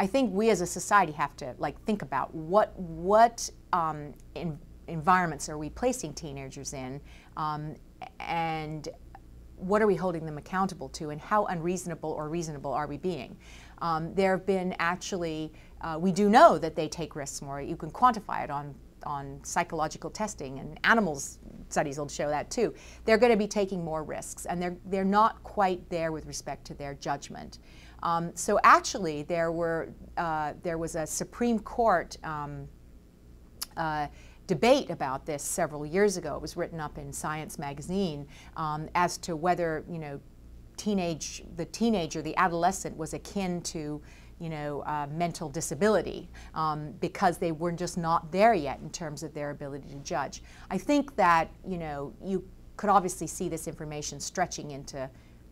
I think we as a society have to like think about what what um, in, environments are we placing teenagers in, um, and what are we holding them accountable to, and how unreasonable or reasonable are we being? Um, there have been actually, uh, we do know that they take risks more. You can quantify it on on psychological testing and animals studies will show that too. They're going to be taking more risks and they're, they're not quite there with respect to their judgment. Um, so actually there were, uh, there was a Supreme Court um, uh, debate about this several years ago. It was written up in Science magazine um, as to whether, you know, teenage, the teenager, the adolescent was akin to you know, uh, mental disability um, because they were just not there yet in terms of their ability to judge. I think that, you know, you could obviously see this information stretching into,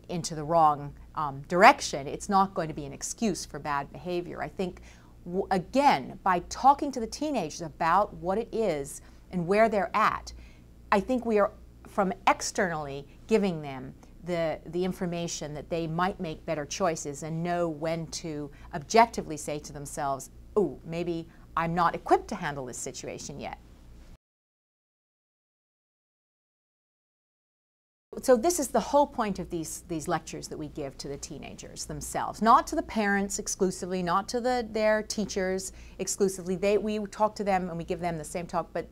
into the wrong um, direction. It's not going to be an excuse for bad behavior. I think, again, by talking to the teenagers about what it is and where they're at, I think we are, from externally, giving them the, the information that they might make better choices and know when to objectively say to themselves, oh, maybe I'm not equipped to handle this situation yet. So this is the whole point of these, these lectures that we give to the teenagers themselves, not to the parents exclusively, not to the, their teachers exclusively. They, we talk to them and we give them the same talk, but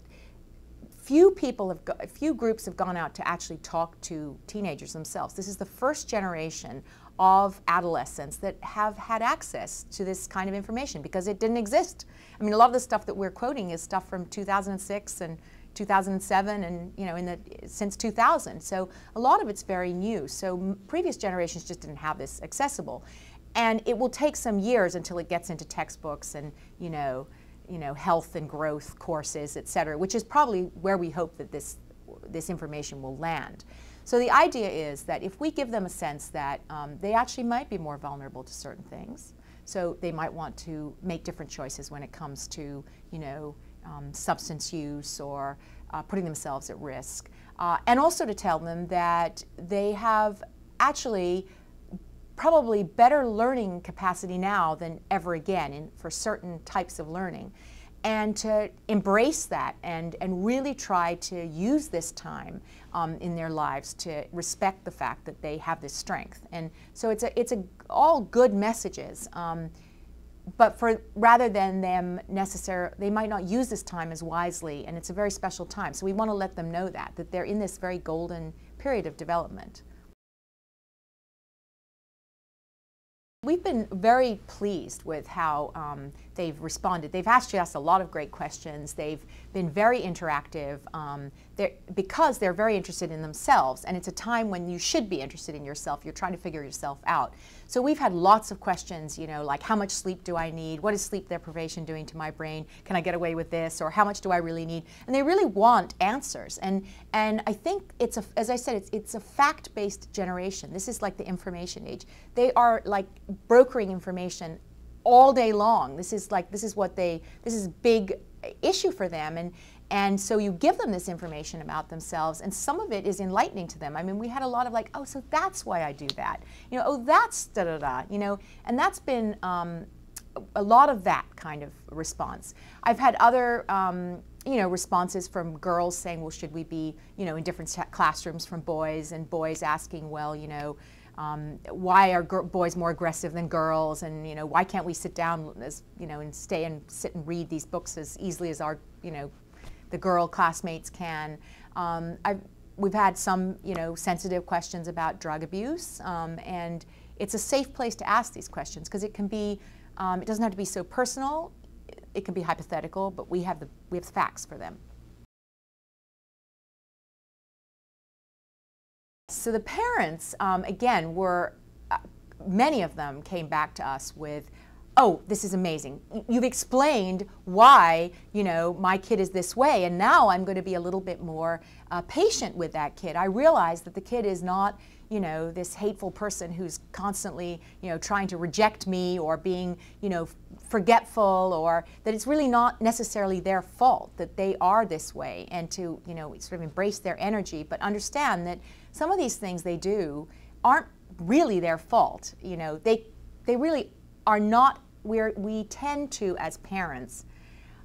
few people have, go, few groups have gone out to actually talk to teenagers themselves. This is the first generation of adolescents that have had access to this kind of information because it didn't exist. I mean, a lot of the stuff that we're quoting is stuff from 2006 and 2007 and you know in the since 2000 so a lot of it's very new so previous generations just didn't have this accessible and it will take some years until it gets into textbooks and you know you know, health and growth courses, et cetera, which is probably where we hope that this, this information will land. So the idea is that if we give them a sense that um, they actually might be more vulnerable to certain things, so they might want to make different choices when it comes to, you know, um, substance use or uh, putting themselves at risk. Uh, and also to tell them that they have actually probably better learning capacity now than ever again in, for certain types of learning. And to embrace that and, and really try to use this time um, in their lives to respect the fact that they have this strength. And so it's, a, it's a, all good messages. Um, but for rather than them necessarily, they might not use this time as wisely, and it's a very special time. So we want to let them know that, that they're in this very golden period of development. We've been very pleased with how um, they've responded. They've actually asked a lot of great questions. They've been very interactive um, they're, because they're very interested in themselves. And it's a time when you should be interested in yourself. You're trying to figure yourself out. So we've had lots of questions, you know, like how much sleep do I need? What is sleep deprivation doing to my brain? Can I get away with this? Or how much do I really need? And they really want answers. And, and I think it's, a, as I said, it's, it's a fact-based generation. This is like the information age. They are like brokering information all day long. This is like, this is what they, this is big issue for them. And, and so you give them this information about themselves, and some of it is enlightening to them. I mean, we had a lot of like, oh, so that's why I do that. You know, oh, that's da da da. You know, and that's been um, a lot of that kind of response. I've had other. Um, you know, responses from girls saying, well, should we be, you know, in different classrooms from boys, and boys asking, well, you know, um, why are boys more aggressive than girls, and you know why can't we sit down as you know and stay and sit and read these books as easily as our you know the girl classmates can. Um, we've had some you know sensitive questions about drug abuse, um, and it's a safe place to ask these questions because it can be um, it doesn't have to be so personal. It can be hypothetical, but we have the we have facts for them. So the parents, um, again, were, uh, many of them came back to us with, oh, this is amazing. You've explained why, you know, my kid is this way, and now I'm going to be a little bit more uh, patient with that kid. I realize that the kid is not, you know, this hateful person who's constantly, you know, trying to reject me or being, you know, forgetful or that it's really not necessarily their fault that they are this way and to, you know, sort of embrace their energy, but understand that some of these things they do aren't really their fault. You know, they, they really are not we're, we tend to, as parents,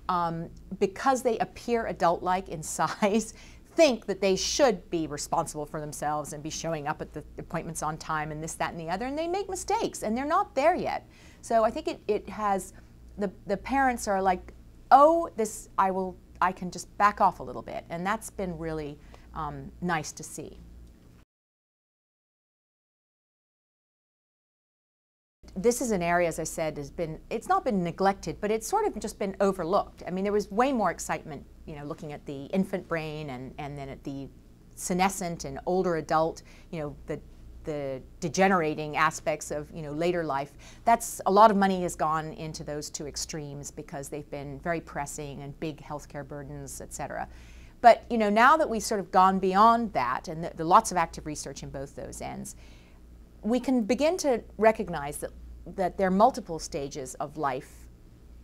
um, because they appear adult-like in size, think that they should be responsible for themselves and be showing up at the appointments on time and this, that, and the other, and they make mistakes, and they're not there yet. So I think it, it has, the, the parents are like, oh, this, I will, I can just back off a little bit, and that's been really um, nice to see. This is an area, as I said, has been, it's not been neglected, but it's sort of just been overlooked. I mean, there was way more excitement, you know, looking at the infant brain and, and then at the senescent and older adult, you know, the, the degenerating aspects of, you know, later life. That's, a lot of money has gone into those two extremes because they've been very pressing and big healthcare burdens, et cetera. But, you know, now that we've sort of gone beyond that and the, the lots of active research in both those ends, we can begin to recognize that, that there are multiple stages of life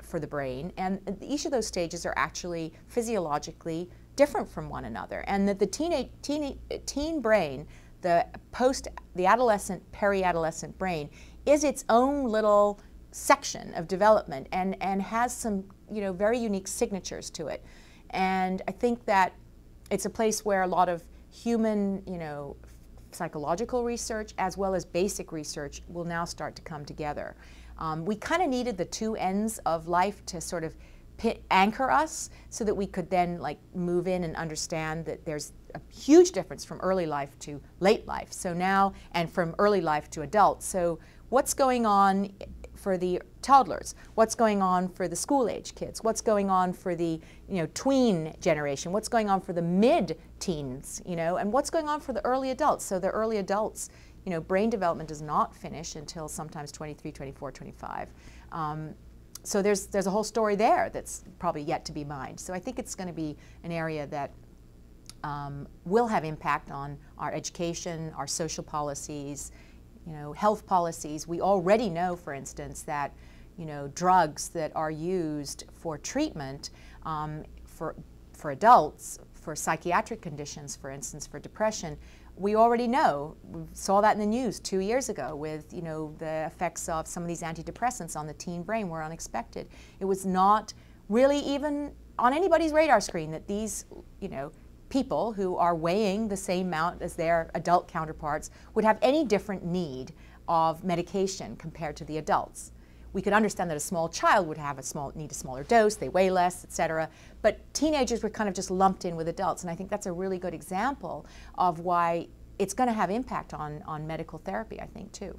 for the brain, and each of those stages are actually physiologically different from one another, and that the teen, teen, teen brain, the post, the adolescent, peri-adolescent brain, is its own little section of development and, and has some you know, very unique signatures to it. And I think that it's a place where a lot of human, you know, psychological research as well as basic research will now start to come together. Um, we kind of needed the two ends of life to sort of pit, anchor us so that we could then like move in and understand that there's a huge difference from early life to late life. So now, and from early life to adult. So what's going on for the toddlers? What's going on for the school age kids? What's going on for the you know tween generation? What's going on for the mid teens? You know, and what's going on for the early adults? So the early adults, you know, brain development does not finish until sometimes 23, 24, 25. Um, so there's there's a whole story there that's probably yet to be mined. So I think it's going to be an area that um, will have impact on our education, our social policies, you know, health policies. We already know, for instance, that you know, drugs that are used for treatment um, for, for adults, for psychiatric conditions, for instance, for depression, we already know. We saw that in the news two years ago with, you know, the effects of some of these antidepressants on the teen brain were unexpected. It was not really even on anybody's radar screen that these, you know, people who are weighing the same amount as their adult counterparts would have any different need of medication compared to the adults. We could understand that a small child would have a small need a smaller dose, they weigh less, et cetera. But teenagers were kind of just lumped in with adults, and I think that's a really good example of why it's going to have impact on, on medical therapy, I think, too.